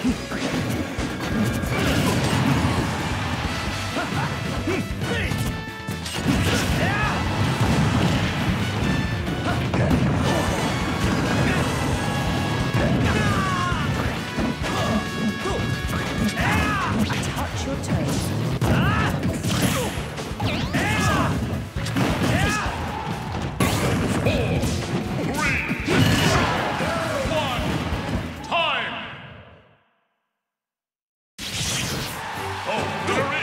Big. Durant.